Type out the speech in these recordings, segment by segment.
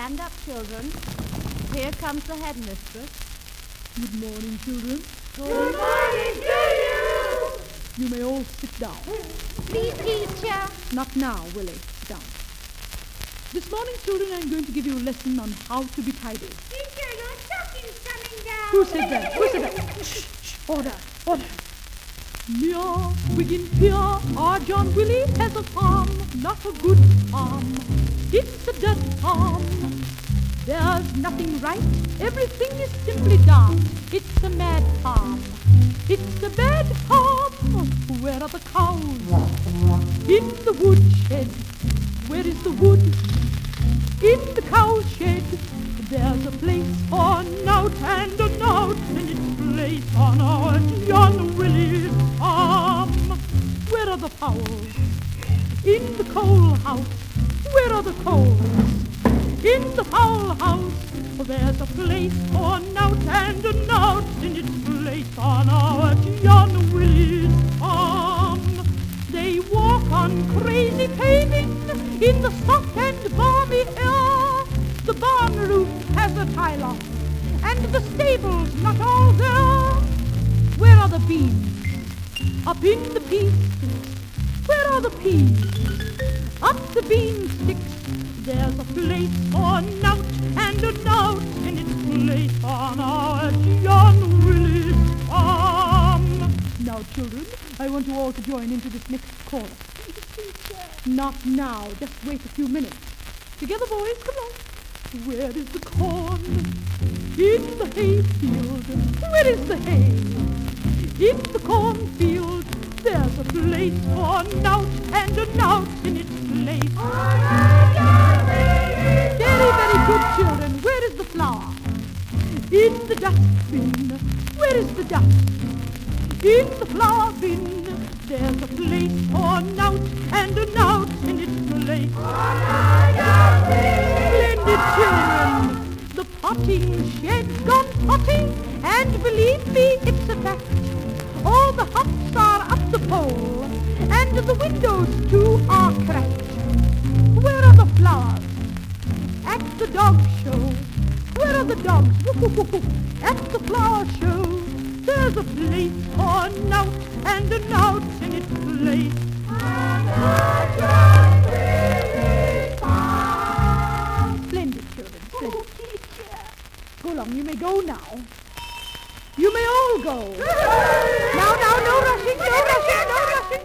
Stand up, children. Here comes the headmistress. Good morning, children. Good morning to you. You may all sit down. Please, teacher. Not now, Willie. Sit down. This morning, children, I'm going to give you a lesson on how to be tidy. Teacher, your stocking's coming down. Who said that? Who said that? Shh, shh, order, order. Near Wigan Pier, our John Willie has a farm, not a good farm. It's a dead farm. There's nothing right, everything is simply dumb. It's a mad farm. It's a bad farm. Where are the cows? In the woodshed. Where is the wood? In the cowshed. There's a place for nout and a nout, and it's place on our John Willie's farm. Where are the fowls? In the coal house. Where are the coals? In the fowl house. There's a place for nout and a nout, and it's place on our John Willie's farm. They walk on crazy paving in the soft and balmy air. The barn roof has a tile off, and the stable's not all there. Where are the beans? Up in the pea sticks. Where are the peas? Up the bean sticks. There's a place for nout and a nout, and it's place on our John Willie's farm. Now, children, I want you all to join into this next chorus. Not now. Just wait a few minutes. Together, boys, come on. Where is the corn? In the hayfield. Where is the hay? In the cornfield. There's a place for nout and a nout in its place. In the dustbin. Where is the dust? In the flour bin. There's a place for nout and a nout in its. Oh my god! Splendid children. The potting shed's gone potting, and believe me, it's a fact. All the hops are up the pole, and the windows too are cracked. Where are the flowers? At the dog show. Where are the dogs? At the flower show. There's a place for an out and a nout in its place. Splendid, children, splendid. Oh, go along, you may go now. You may all go. now, now, no rushing, no rushing, no rushing.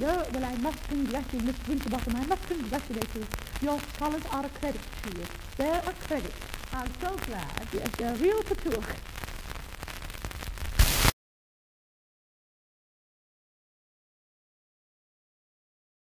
No, well, I must congratulate Miss Winterbottom. I must congratulate you. Your scholars are a credit to you. They're a credit. I'm so glad. You're a real couture.